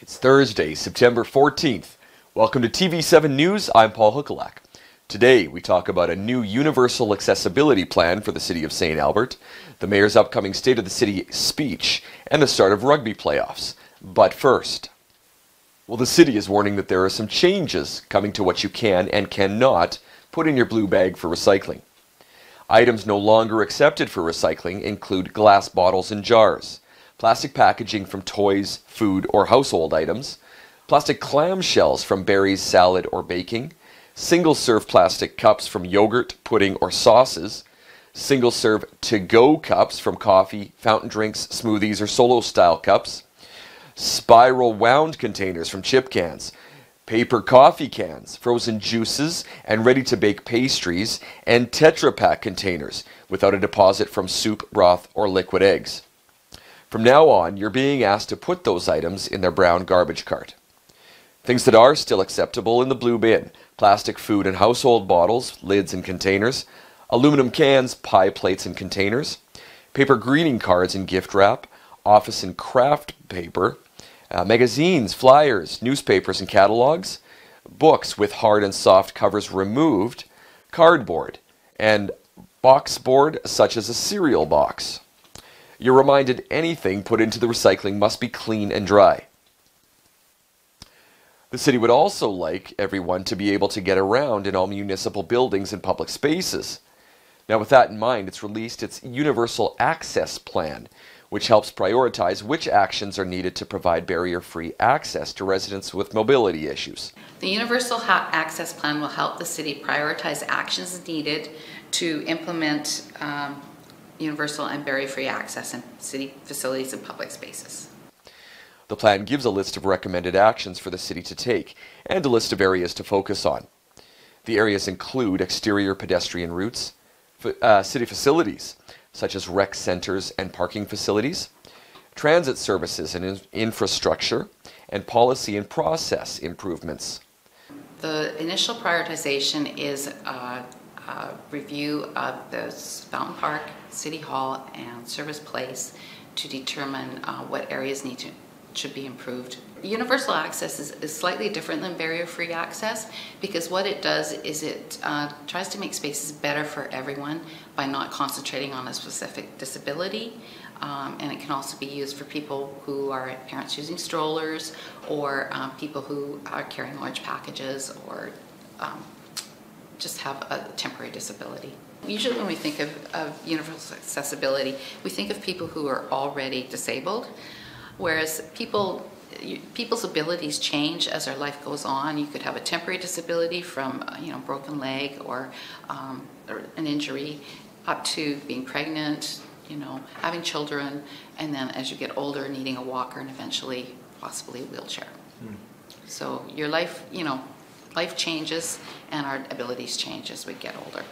It's Thursday, September 14th. Welcome to TV7 News. I'm Paul Huckelak. Today, we talk about a new universal accessibility plan for the City of St. Albert, the Mayor's upcoming State of the City speech, and the start of rugby playoffs. But first, well, the City is warning that there are some changes coming to what you can and cannot put in your blue bag for recycling. Items no longer accepted for recycling include glass bottles and jars, plastic packaging from toys, food, or household items, plastic clamshells from berries, salad, or baking, single serve plastic cups from yogurt, pudding, or sauces, single serve to go cups from coffee, fountain drinks, smoothies, or solo style cups, spiral wound containers from chip cans, paper coffee cans, frozen juices, and ready to bake pastries, and Tetra Pak containers without a deposit from soup, broth, or liquid eggs. From now on, you're being asked to put those items in their brown garbage cart. Things that are still acceptable in the blue bin plastic food and household bottles, lids and containers, aluminum cans, pie plates and containers, paper greeting cards and gift wrap, office and craft paper, uh, magazines, flyers, newspapers and catalogs, books with hard and soft covers removed, cardboard, and box board such as a cereal box. You're reminded anything put into the recycling must be clean and dry. The city would also like everyone to be able to get around in all municipal buildings and public spaces. Now, with that in mind, it's released its Universal Access Plan, which helps prioritize which actions are needed to provide barrier free access to residents with mobility issues. The Universal Access Plan will help the city prioritize actions needed to implement um, universal and barrier free access in city facilities and public spaces. The plan gives a list of recommended actions for the city to take and a list of areas to focus on. The areas include exterior pedestrian routes, uh, city facilities such as rec centers and parking facilities, transit services and in infrastructure, and policy and process improvements. The initial prioritization is a, a review of the Fountain Park, City Hall, and Service Place to determine uh, what areas need to should be improved. Universal access is, is slightly different than barrier-free access because what it does is it uh, tries to make spaces better for everyone by not concentrating on a specific disability. Um, and it can also be used for people who are parents using strollers or um, people who are carrying large packages or um, just have a temporary disability. Usually when we think of, of universal accessibility, we think of people who are already disabled. Whereas people people's abilities change as their life goes on. You could have a temporary disability from you know broken leg or, um, or, an injury, up to being pregnant, you know, having children, and then as you get older, needing a walker and eventually possibly a wheelchair. Hmm. So your life, you know, life changes and our abilities change as we get older.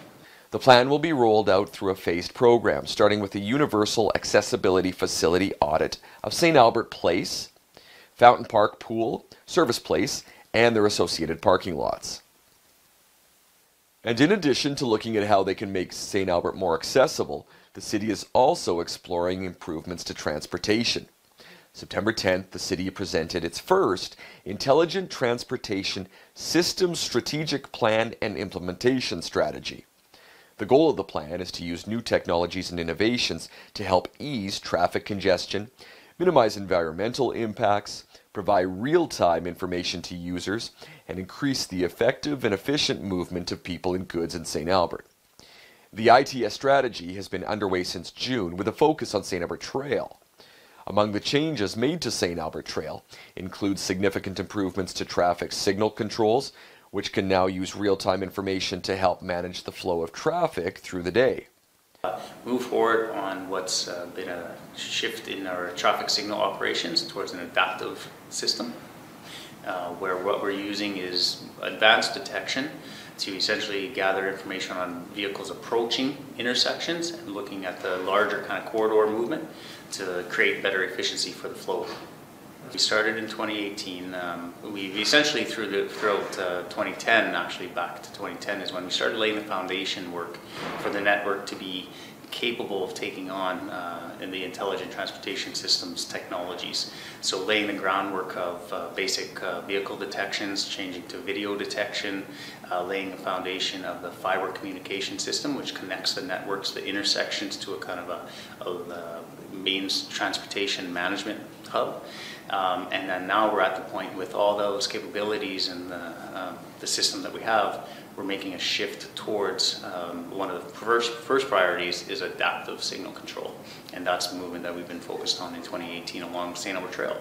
The plan will be rolled out through a phased program, starting with a Universal Accessibility Facility audit of St. Albert Place, Fountain Park Pool, Service Place, and their associated parking lots. And in addition to looking at how they can make St. Albert more accessible, the city is also exploring improvements to transportation. September 10th, the city presented its first Intelligent Transportation Systems Strategic Plan and Implementation Strategy. The goal of the plan is to use new technologies and innovations to help ease traffic congestion, minimize environmental impacts, provide real-time information to users, and increase the effective and efficient movement of people and goods in St. Albert. The ITS strategy has been underway since June with a focus on St. Albert Trail. Among the changes made to St. Albert Trail include significant improvements to traffic signal controls, which can now use real-time information to help manage the flow of traffic through the day. Move forward on what's uh, been a shift in our traffic signal operations towards an adaptive system, uh, where what we're using is advanced detection to essentially gather information on vehicles approaching intersections and looking at the larger kind of corridor movement to create better efficiency for the flow. We started in 2018. Um, we essentially through the, throughout uh, 2010, actually back to 2010 is when we started laying the foundation work for the network to be capable of taking on uh, in the intelligent transportation systems technologies. So laying the groundwork of uh, basic uh, vehicle detections, changing to video detection, uh, laying the foundation of the fiber communication system, which connects the networks, the intersections to a kind of a, a, a means transportation management hub. Um, and then now we're at the point with all those capabilities and the, um, the system that we have, we're making a shift towards um, one of the first, first priorities is adaptive signal control. And that's a movement that we've been focused on in 2018 along St. Albert Trail.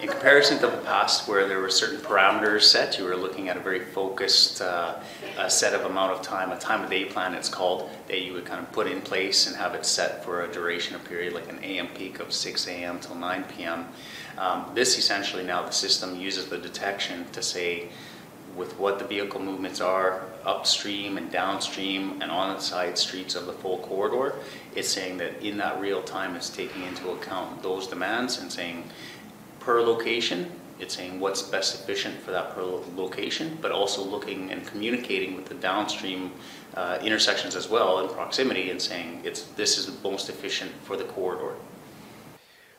In comparison to the past where there were certain parameters set, you were looking at a very focused uh, a set of amount of time, a time of day plan it's called, that you would kind of put in place and have it set for a duration of period like an AM peak of 6 a.m. till 9 p.m. Um, this essentially now the system uses the detection to say with what the vehicle movements are upstream and downstream and on the side streets of the full corridor, it's saying that in that real time it's taking into account those demands and saying per location, it's saying what's best efficient for that per location, but also looking and communicating with the downstream uh, intersections as well in proximity and saying it's this is the most efficient for the corridor.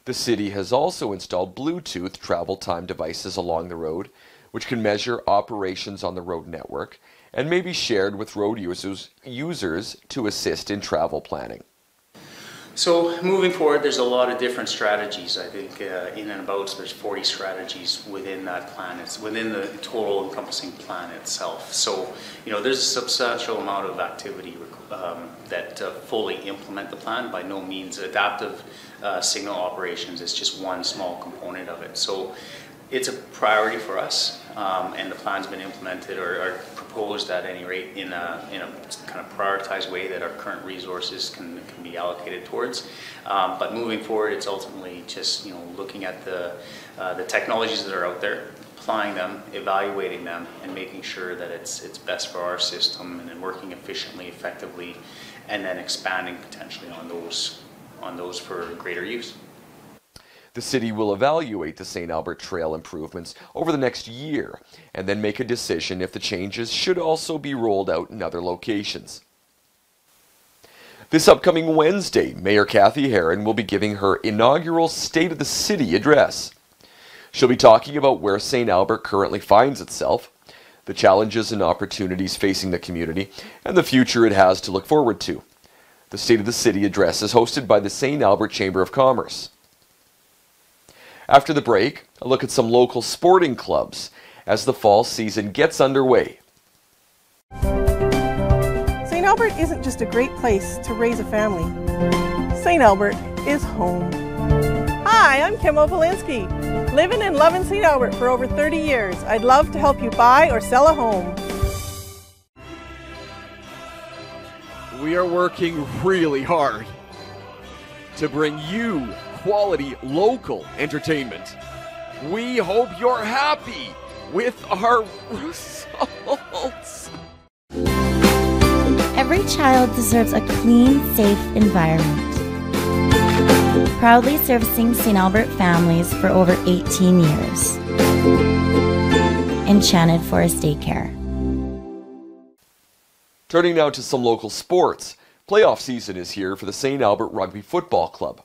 The city has also installed Bluetooth travel time devices along the road, which can measure operations on the road network and may be shared with road users, users to assist in travel planning. So moving forward, there's a lot of different strategies. I think uh, in and about there's 40 strategies within that plan. It's within the total encompassing plan itself. So you know there's a substantial amount of activity um, that uh, fully implement the plan. By no means adaptive uh, signal operations is just one small component of it. So it's a priority for us, um, and the plan's been implemented or, or, proposed at any rate in a, in a kind of prioritized way that our current resources can, can be allocated towards. Um, but moving forward, it's ultimately just you know looking at the uh, the technologies that are out there, applying them, evaluating them, and making sure that it's it's best for our system and then working efficiently, effectively, and then expanding potentially on those on those for greater use. The city will evaluate the St. Albert Trail improvements over the next year and then make a decision if the changes should also be rolled out in other locations. This upcoming Wednesday, Mayor Cathy Heron will be giving her inaugural State of the City address. She'll be talking about where St. Albert currently finds itself, the challenges and opportunities facing the community, and the future it has to look forward to. The State of the City address is hosted by the St. Albert Chamber of Commerce. After the break, a look at some local sporting clubs as the fall season gets underway. St. Albert isn't just a great place to raise a family. St. Albert is home. Hi, I'm Kim Opolinski. Living and loving St. Albert for over 30 years. I'd love to help you buy or sell a home. We are working really hard to bring you quality local entertainment. We hope you're happy with our results. Every child deserves a clean, safe environment. Proudly servicing St. Albert families for over 18 years. Enchanted Forest Daycare. Turning now to some local sports. Playoff season is here for the St. Albert Rugby Football Club.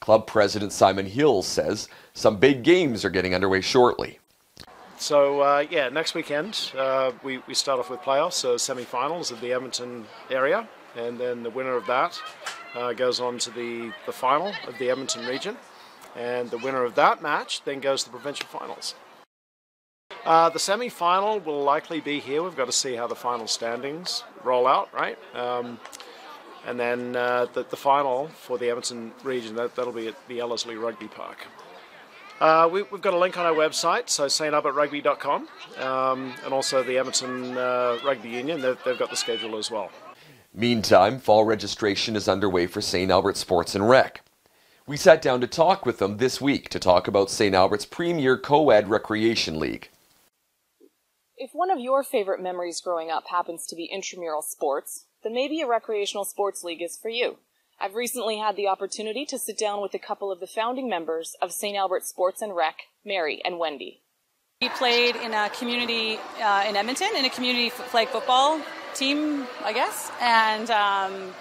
Club president Simon Hill says some big games are getting underway shortly. So uh, yeah, next weekend uh, we, we start off with playoffs, so semi-finals of the Edmonton area, and then the winner of that uh, goes on to the, the final of the Edmonton region, and the winner of that match then goes to the provincial finals. Uh, the semi-final will likely be here. We've got to see how the final standings roll out, right? Um, and then uh, the, the, final for the Edmonton region, that, that'll be at the Ellerslie Rugby Park. Uh, we, have got a link on our website, so stalbertrugby.com, um, and also the Edmonton uh, Rugby Union, they've, they've, got the schedule as well. Meantime, fall registration is underway for St. Albert Sports and Rec. We sat down to talk with them this week to talk about St. Albert's premier co-ed recreation league. If one of your favorite memories growing up happens to be intramural sports, then maybe a recreational sports league is for you. I've recently had the opportunity to sit down with a couple of the founding members of St. Albert Sports and Rec, Mary and Wendy. We played in a community uh, in Edmonton in a community flag football team, I guess, and um,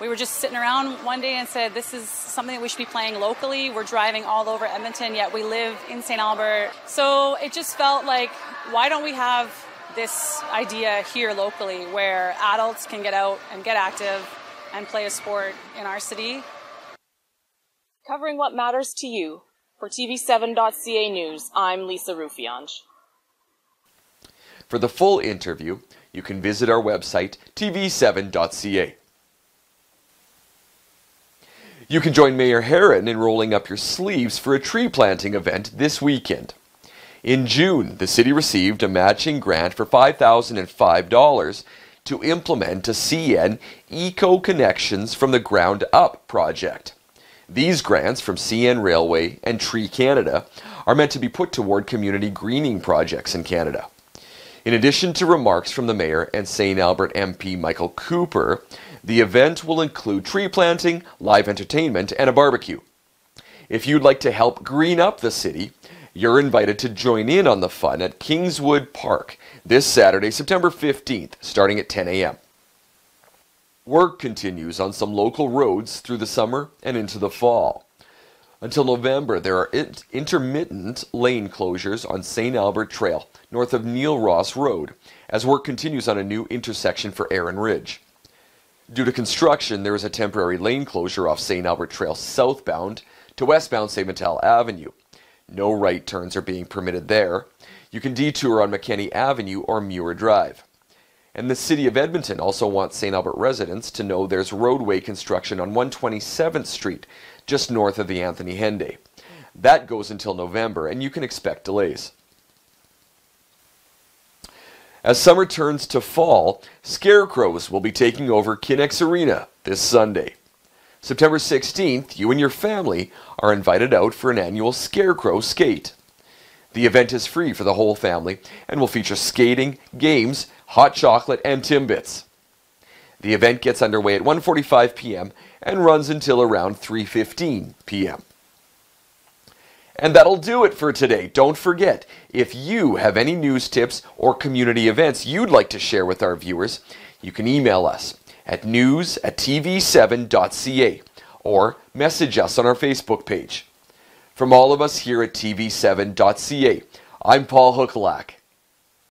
we were just sitting around one day and said, This is something that we should be playing locally. We're driving all over Edmonton, yet we live in St. Albert. So it just felt like, why don't we have this idea here locally where adults can get out and get active and play a sport in our city? Covering what matters to you. For TV7.ca News, I'm Lisa Rufiange. For the full interview, you can visit our website, tv7.ca. You can join Mayor Heron in rolling up your sleeves for a tree planting event this weekend. In June, the city received a matching grant for $5,005 to implement a CN Eco Connections from the Ground Up project. These grants from CN Railway and Tree Canada are meant to be put toward community greening projects in Canada. In addition to remarks from the mayor and St. Albert MP Michael Cooper, the event will include tree planting, live entertainment, and a barbecue. If you'd like to help green up the city, you're invited to join in on the fun at Kingswood Park this Saturday, September 15th, starting at 10 a.m. Work continues on some local roads through the summer and into the fall. Until November, there are intermittent lane closures on St. Albert Trail, north of Neil Ross Road, as work continues on a new intersection for Erin Ridge. Due to construction, there is a temporary lane closure off St. Albert Trail southbound to westbound St. Vital Avenue. No right turns are being permitted there. You can detour on McKenney Avenue or Muir Drive. And the City of Edmonton also wants St. Albert residents to know there's roadway construction on 127th Street, just north of the Anthony Henday. That goes until November, and you can expect delays. As summer turns to fall, scarecrows will be taking over Kinex Arena this Sunday. September 16th, you and your family are invited out for an annual Scarecrow Skate. The event is free for the whole family and will feature skating, games, hot chocolate, and Timbits. The event gets underway at 1:45 p.m. and runs until around 3:15 p.m. And that'll do it for today. Don't forget, if you have any news tips or community events you'd like to share with our viewers, you can email us at news at tv7.ca or message us on our Facebook page. From all of us here at tv7.ca, I'm Paul Hooklack.